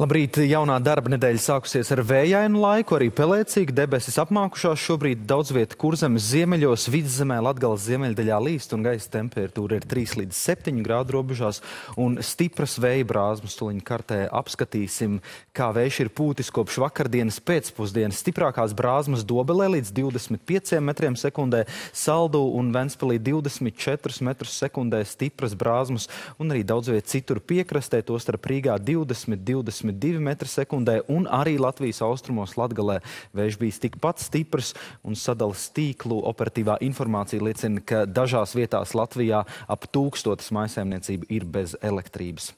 Labrīt! Jaunā darba nedēļa sākusies ar vējainu laiku, arī pelēcīgi debesis apmākušās. Šobrīd daudz vieta kurzemes ziemeļos, vidzemē, Latgales ziemeļdaļā līst un gaisa temperatūra ir 3 līdz 7 grādu robežās un stipras vēja brāzmas tuliņa kartē apskatīsim, kā vējš ir pūtis kopš vakardienas pēcpusdienas. Stiprākās brāzmas dobelē līdz 25 metriem sekundē, saldu un Ventspilī 24 metrus sekundē stipras brāzmas un arī daudz vieta citur piekrastē, tostarp Rīgā 20, 20 22 metri sekundē, un arī Latvijas austrumos Latgalē vējš bijis tikpat stiprs, un sadalas tīklu operatīvā informācija liecina, ka dažās vietās Latvijā ap tūkstotis maisaimniecība ir bez elektrības.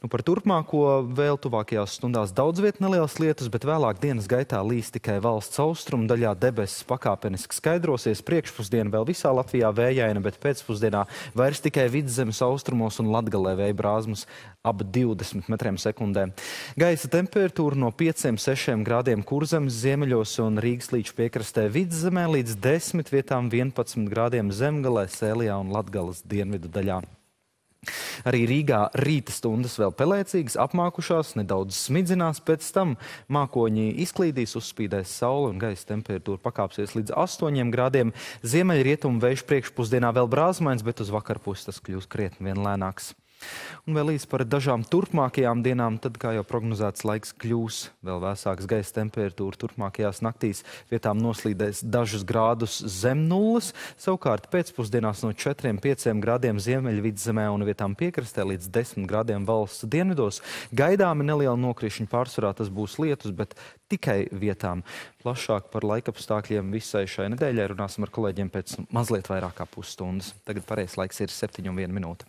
Nu, par turpmāko vēl tuvākajās stundās daudz vietā nelielas lietas, bet vēlāk dienas gaitā līs tikai valsts austrumu daļā debesis pakāpeniski skaidrosies. Priekšpusdiena vēl visā Latvijā vējaina, bet pēcpusdienā vairs tikai vidzemes austrumos un latgalē vēja brāzmas ap 20 metriem sekundē. Gaisa temperatūra no 5-6 grādiem kurzemes ziemeļos un Rīgas līča piekrastē vidzemē līdz 10 vietām 11 grādiem zemgalē, Sēlijā un Latgales dienvidu daļā. Arī Rīgā rīta stundas vēl pelēcīgas, apmākušās, nedaudz smidzinās, pēc tam mākoņi izklīdīs, uzspīdēs saule un gaisa temperatūra pakāpsies līdz 8 grādiem. Ziemeļrietumu vējš priekšpusdienā vēl brāzmains, bet uz vakarpusi tas kļūs krietni vien lēnāks. Un vēl īsi par dažām turpmākajām dienām, tad, kā jau prognozēts, laiks kļūs vēl vēsāks gaisa temperatūra. Turpmākajās naktīs vietām noslīdēs dažus grādus zem nulles, savukārt pēcpusdienās no 4-5 grādiem ziemeļvidzemē un vietām piekrastē līdz 10 grādiem valsts dienvidos. Gaidāmi neliela nokrišņa pārsvarā tas būs lietus, bet tikai vietām. Plašāk par laikapstākļiem visai šai nedēļai runāsim ar kolēģiem pēc mazliet vairāk kā pusstundas. Tagad pareizs laiks ir 7 un 1 minūte.